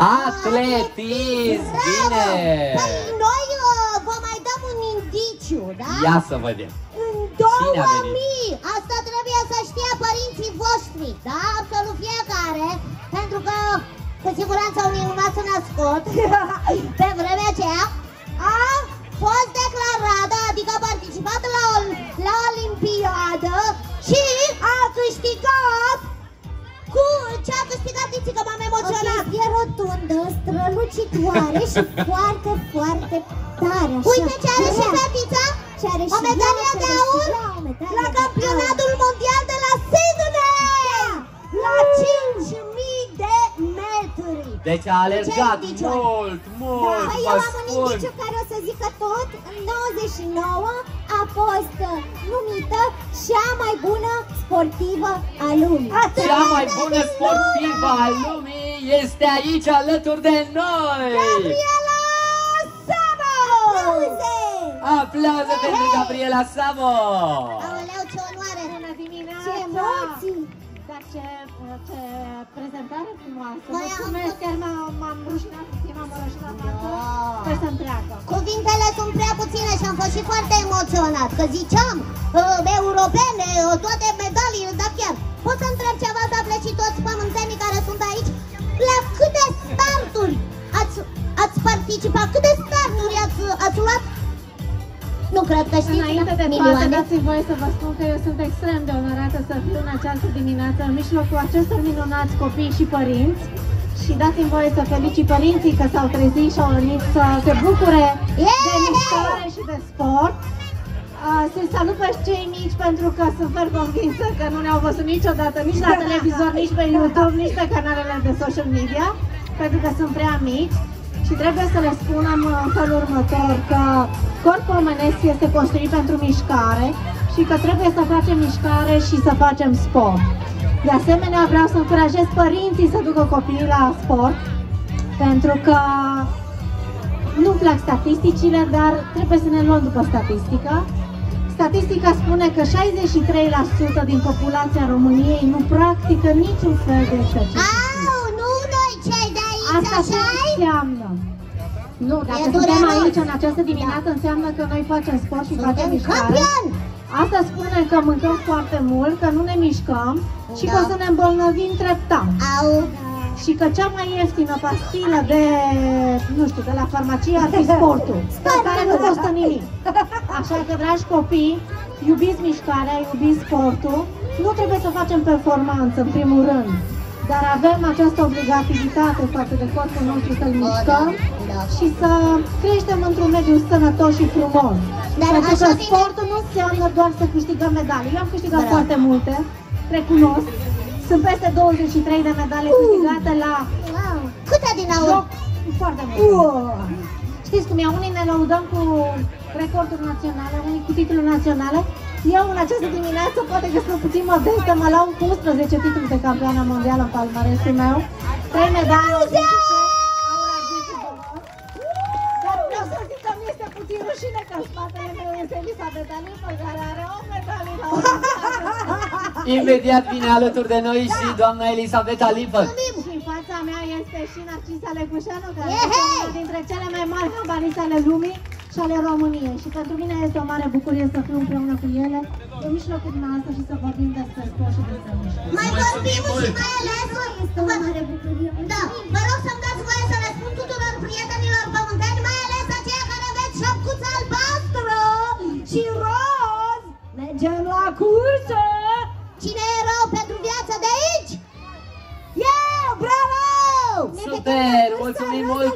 Atletism, bine! Păi noi uh, vă mai dăm un indiciu, da? Ia să vedem. În Cine a venit? 2000, asta trebuie să știe părinții voștri, da? Absolut fiecare, pentru că cu siguranță unii nu s născut pe vremea aceea, a fost declarată, adică a participat la, ol- la Olimpiadă ce a câștigat, Tiți, că m-am emoționat. E rotundă, strălucitoare și foarte, foarte tare. așa. Uite ce are și Grea. fetița, Ce are o și medalie ea, de are și aur ea o medalie la de campionatul mondial de la Sydney! La 5.000 de metri! Deci a alergat indiciu? mult, mult, Păi vă eu am un spun. indiciu care o să zică tot. În 99 a fost uh, numită cea mai bună sportivă a lumii. Cea mai bună sportivă a lumii este aici alături de noi! Gabriela Sabo! Auze! Aplauze pentru Gabriela Savo! Aoleu, ce onoare! Bună dimineața! Ce emoții! Dar ce, ce prezentare frumoasă! Măi, am Mulțumesc, făcut- chiar m-am m-am rușinat puțin, m-am rușinat Da. Sper să-mi treacă. Cuvintele sunt prea puține și am fost și foarte emoționat, că ziceam, uh, europene, uh, toate medaliile, dar chiar, pot să întreb ceva să afle și toți pământenii care sunt aici? La câte starturi ați, ați participat? Câte starturi ați, ați luat? Nu cred că știți, Înainte de toate, milioane. dați-mi voie să vă spun că eu sunt extrem de onorată să fiu în această dimineață în mijlocul acestor minunați copii și părinți și dați-mi voie să felicit părinții că s-au trezit și au venit să se bucure de Yeah! mișcare și de sport. Uh, Să-i salut pe cei mici pentru că sunt fer convinsă că nu ne-au văzut niciodată nici la televizor, nici pe YouTube, nici pe canalele de social media, pentru că sunt prea mici și trebuie să le spunem în felul următor că corpul omenesc este construit pentru mișcare și că trebuie să facem mișcare și să facem sport. De asemenea, vreau să încurajez părinții să ducă copiii la sport, pentru că nu plac statisticile, dar trebuie să ne luăm după statistică. Statistica spune că 63% din populația României nu practică niciun fel de exercițiu. Au, nu noi cei de aici, Asta ce așa înseamnă? Nu, dacă E suntem dureros. aici în această dimineață, înseamnă că noi facem sport și facem Suntem mișcare. campioni! Asta spune că mâncăm foarte mult, că nu ne mișcăm și că Da. o să ne îmbolnăvim treptat. Au, Și că cea mai ieftină pastilă de, nu știu, de la farmacie ar fi sportul, care nu costă nimic. Așa că, dragi copii, iubiți mișcarea, iubiți sportul. Nu trebuie să facem performanță, în primul rând, dar avem această obligativitate față de corpul nostru să-l mișcăm da. și să creștem într-un mediu sănătos și frumos. Dar Pentru că așa vine- sportul nu înseamnă doar să câștigăm medalii. Eu am câștigat Bravo. foarte multe, recunosc. Sunt peste 23 de medalii câștigate la Wow. Câte din aur? joc. Foarte multe. Știți cum e? Unii ne lăudăm cu recorduri naționale, unii cu titluri naționale. Eu în această dimineață, poate că sunt puțin modestă, mă laud cu 11 titluri de campioană mondială în palmaresul meu. 3 medalii rușine că în spatele meu este Elisabeta Dalipă, care are o medalie la Olimpiadă. Imediat vine alături de noi și doamna Elisabeta Lipă. Și în fața mea este și Narcisa Lecușanu, care Yehey! este una dintre cele mai mari handbaliste ale lumii și ale României. Și pentru mine este o mare bucurie să fiu împreună cu ele, în mijlocul dumneavoastră și să vorbim despre sport și despre mișcare. Mai vorbim și mai ales Este o mare bucurie. Da, vă rog să-mi dați voie să le Cine e rău pentru viață de aici? Eu, bravo! Super, mulțumim mult!